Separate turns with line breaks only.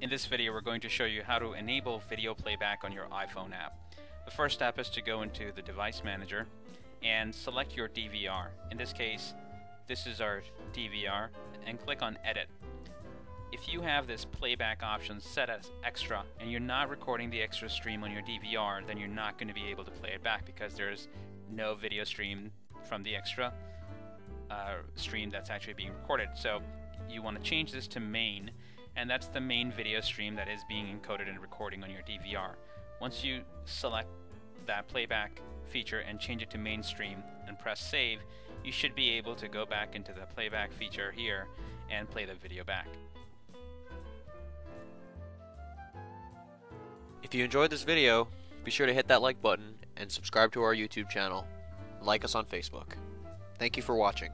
In this video we're going to show you how to enable video playback on your iPhone app. The first step is to go into the device manager and select your DVR. In this case this is our DVR and click on edit. If you have this playback option set as extra and you're not recording the extra stream on your DVR then you're not going to be able to play it back because there's no video stream from the extra uh, stream that's actually being recorded. So you want to change this to main and that's the main video stream that is being encoded and recording on your DVR. Once you select that playback feature and change it to mainstream and press save, you should be able to go back into the playback feature here and play the video back.
If you enjoyed this video, be sure to hit that like button and subscribe to our YouTube channel. Like us on Facebook. Thank you for watching.